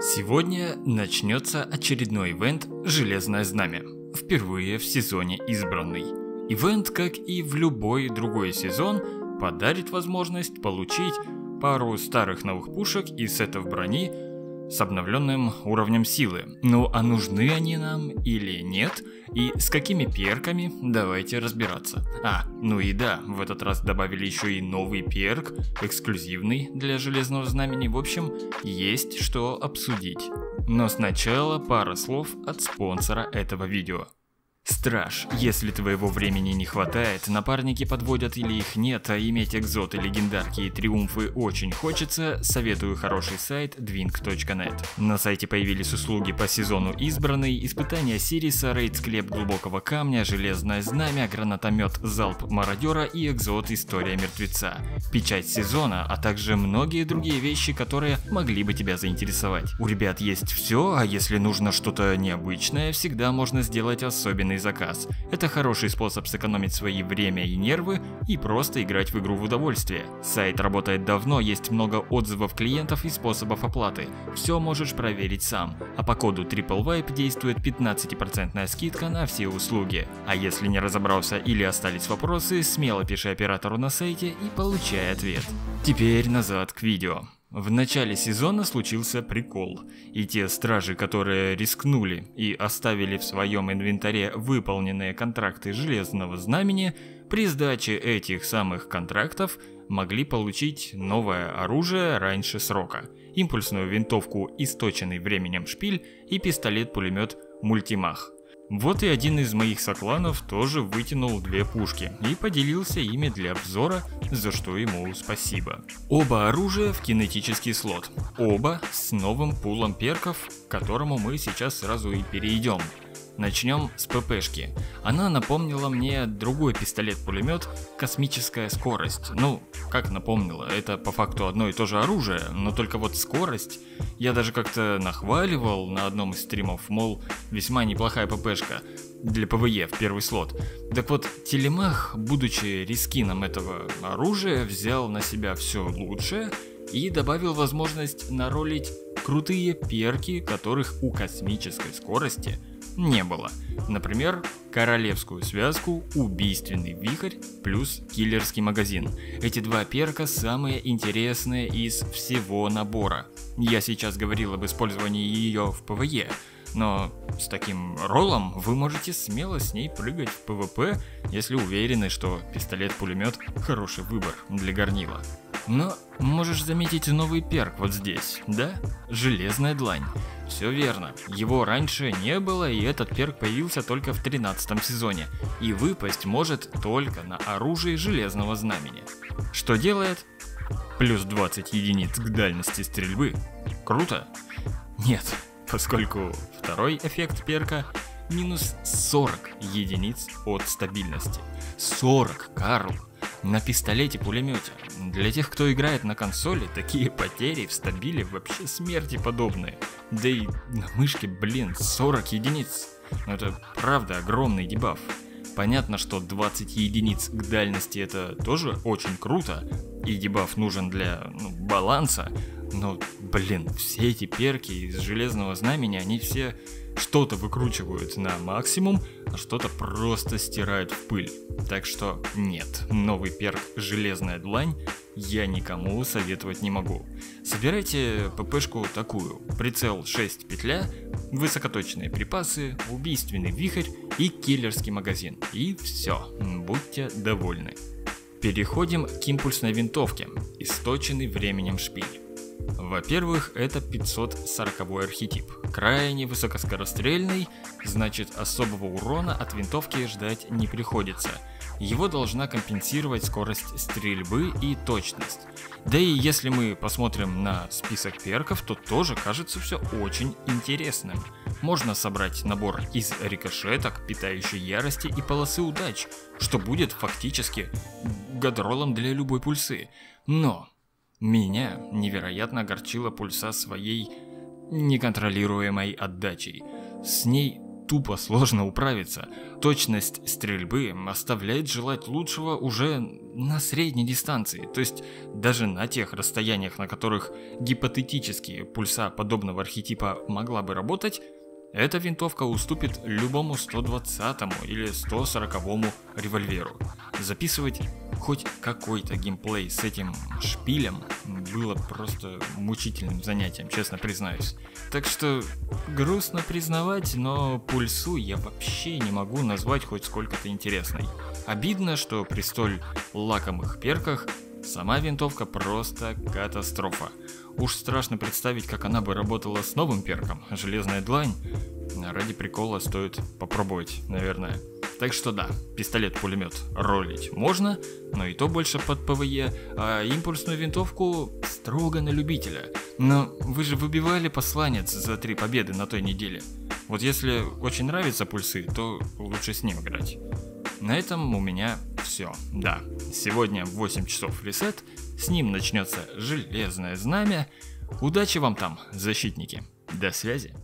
Сегодня начнется очередной ивент «Железное знамя», впервые в сезоне избранный. Ивент, как и в любой другой сезон, подарит возможность получить пару старых новых пушек и сетов брони с обновленным уровнем силы. Ну а нужны они нам или нет, и с какими перками, давайте разбираться. А, ну и да, в этот раз добавили еще и новый перк, эксклюзивный для Железного Знамени, в общем, есть что обсудить. Но сначала пара слов от спонсора этого видео. Страж. Если твоего времени не хватает, напарники подводят или их нет, а иметь экзоты, легендарки и триумфы очень хочется, советую хороший сайт dwing.net. На сайте появились услуги по сезону избранный, испытания Сириса, рейд склеп глубокого камня, железное знамя, гранатомет залп мародера и экзот история мертвеца. Печать сезона, а также многие другие вещи, которые могли бы тебя заинтересовать. У ребят есть все, а если нужно что-то необычное, всегда можно сделать особенный полный заказ. Это хороший способ сэкономить свои время и нервы и просто играть в игру в удовольствие. Сайт работает давно, есть много отзывов клиентов и способов оплаты. Все можешь проверить сам. А по коду TripleVibe действует 15% скидка на все услуги. А если не разобрался или остались вопросы, смело пиши оператору на сайте и получай ответ. Теперь назад к видео. В начале сезона случился прикол, и те стражи, которые рискнули и оставили в своем инвентаре выполненные контракты Железного Знамени, при сдаче этих самых контрактов могли получить новое оружие раньше срока, импульсную винтовку «Источенный временем шпиль» и пистолет-пулемет «Мультимах». Вот и один из моих сокланов тоже вытянул две пушки и поделился ими для обзора, за что ему спасибо. Оба оружия в кинетический слот, оба с новым пулом перков, к которому мы сейчас сразу и перейдем. Начнем с ППшки. Она напомнила мне другой пистолет-пулемет «Космическая скорость». Ну, как напомнила, это по факту одно и то же оружие, но только вот скорость. Я даже как-то нахваливал на одном из стримов, мол, весьма неплохая ППшка для ПВЕ в первый слот. Так вот, Телемах, будучи рескином этого оружия, взял на себя все лучшее и добавил возможность наролить крутые перки, которых у космической скорости – не было. Например, королевскую связку, убийственный вихрь плюс киллерский магазин. Эти два перка самые интересные из всего набора. Я сейчас говорил об использовании ее в ПВЕ, но с таким роллом вы можете смело с ней прыгать в ПВП, если уверены, что пистолет-пулемет хороший выбор для горнила. Но можешь заметить новый перк вот здесь, да? Железная длань. Все верно, его раньше не было и этот перк появился только в 13 сезоне, и выпасть может только на оружии Железного Знамени. Что делает? Плюс 20 единиц к дальности стрельбы. Круто? Нет, поскольку второй эффект перка минус 40 единиц от стабильности. 40, Карл! На пистолете-пулемете. Для тех, кто играет на консоли, такие потери в стабиле вообще смерти подобные. Да и на мышке, блин, 40 единиц. Ну это правда огромный дебаф. Понятно, что 20 единиц к дальности это тоже очень круто, и дебаф нужен для ну, баланса, но, блин, все эти перки из Железного Знамени, они все что-то выкручивают на максимум, а что-то просто стирают в пыль. Так что нет, новый перк «Железная длань» я никому советовать не могу. Собирайте ППшку такую. Прицел 6 петля, высокоточные припасы, убийственный вихрь и киллерский магазин. И все, будьте довольны. Переходим к импульсной винтовке, источенный временем шпиль. Во-первых, это 540 архетип. Крайне высокоскорострельный, значит особого урона от винтовки ждать не приходится. Его должна компенсировать скорость стрельбы и точность. Да и если мы посмотрим на список перков, то тоже кажется все очень интересным. Можно собрать набор из рикошеток, питающей ярости и полосы удач, что будет фактически гадролом для любой пульсы. Но меня невероятно огорчила пульса своей неконтролируемой отдачей. С ней тупо сложно управиться. Точность стрельбы оставляет желать лучшего уже на средней дистанции, то есть даже на тех расстояниях, на которых гипотетически пульса подобного архетипа могла бы работать, эта винтовка уступит любому 120 или 140 револьверу. Записывать хоть какой-то геймплей с этим шпилем было просто мучительным занятием, честно признаюсь. Так что грустно признавать, но пульсу я вообще не могу назвать хоть сколько-то интересной. Обидно, что при столь лакомых перках сама винтовка просто катастрофа. Уж страшно представить, как она бы работала с новым перком, железная длань. Ради прикола стоит попробовать, наверное. Так что да, пистолет-пулемет ролить можно, но и то больше под ПВЕ, а импульсную винтовку строго на любителя. Но вы же выбивали посланец за три победы на той неделе. Вот если очень нравятся пульсы, то лучше с ним играть. На этом у меня все. Да, сегодня в 8 часов ресет, с ним начнется железное знамя. Удачи вам там, защитники. До связи.